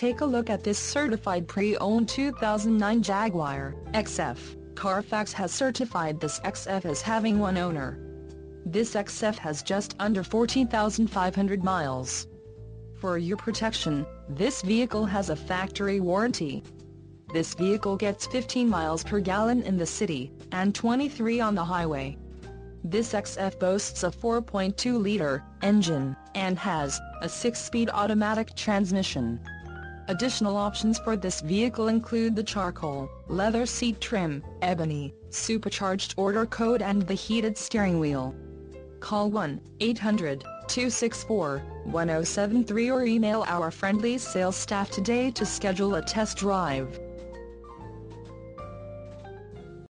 Take a look at this certified pre-owned 2009 Jaguar XF. Carfax has certified this XF as having one owner. This XF has just under 14,500 miles. For your protection, this vehicle has a factory warranty. This vehicle gets 15 miles per gallon in the city, and 23 on the highway. This XF boasts a 4.2-liter engine, and has a 6-speed automatic transmission. Additional options for this vehicle include the charcoal, leather seat trim, ebony, supercharged order code and the heated steering wheel. Call 1-800-264-1073 or email our friendly sales staff today to schedule a test drive.